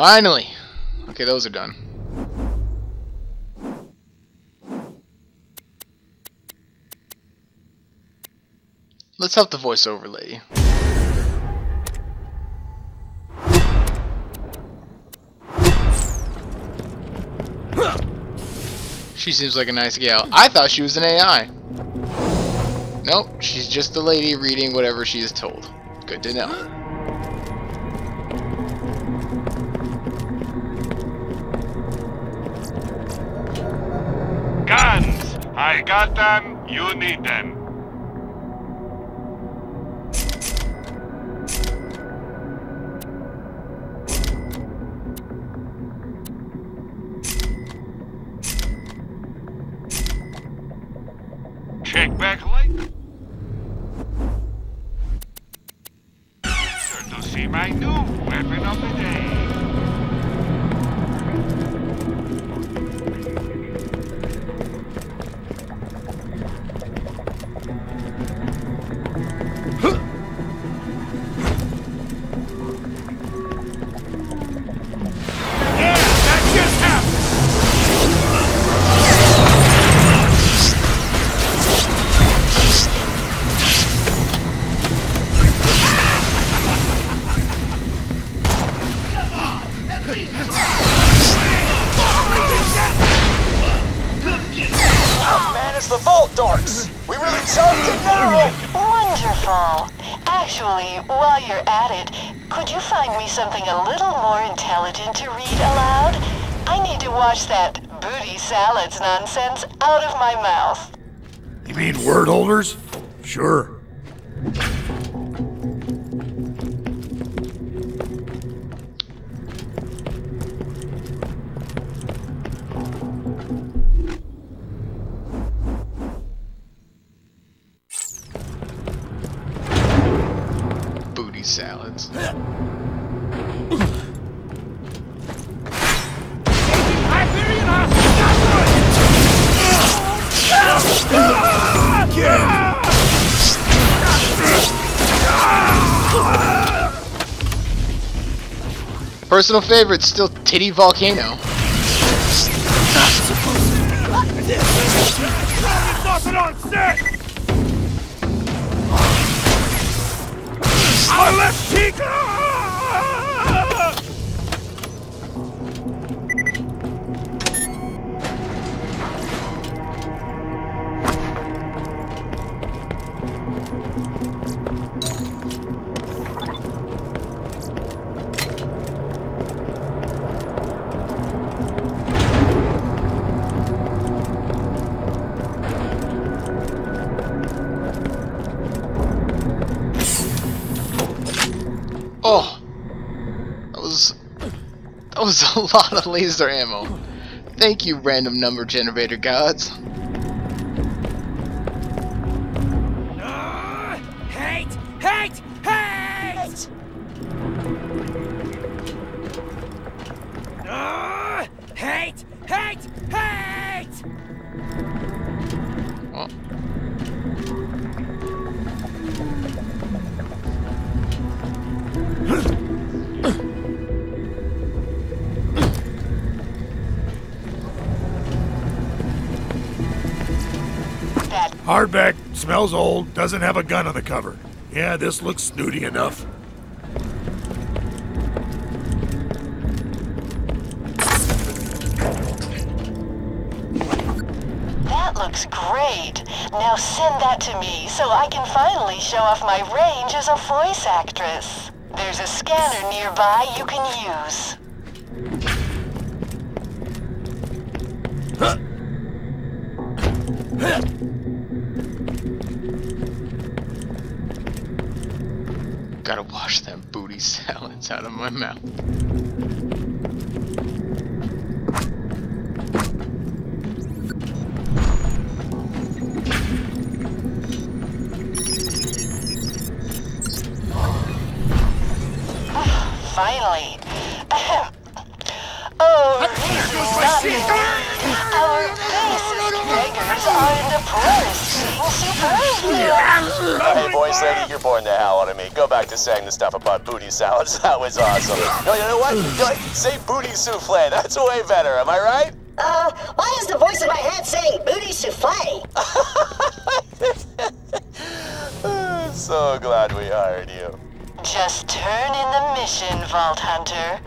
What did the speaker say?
Finally! Okay, those are done. Let's help the voiceover lady. She seems like a nice gal. I thought she was an AI. Nope, she's just a lady reading whatever she is told. Good to know. I got them, you need them. Check back later. To see my new weapon of the day. Dorks! We really charged it now! Wonderful. Actually, while you're at it, could you find me something a little more intelligent to read aloud? I need to wash that booty salads nonsense out of my mouth. You mean word holders? Sure. Booty salads. Personal favorite, still Titty Volcano. Nothing on set! Our left cheek! was a lot of laser ammo. Thank you, random number generator gods. Hate! Hate! Hate! Ah, Hardback, smells old, doesn't have a gun on the cover. Yeah, this looks snooty enough. that looks great. Now send that to me so I can finally show off my range as a voice actress. There's a scanner nearby you can use. Gotta wash them booty salads out of my mouth. Finally. Oh, this are in the poorest being superfluous. Hey, voice lady, you're boring the hell out of me. Go back to saying the stuff about booty salads. That was awesome. No, you know what? You say booty souffle. That's way better. Am I right? Uh, why is the voice in my head saying booty souffle? so glad we hired you. Just turn in the mission, Vault Hunter.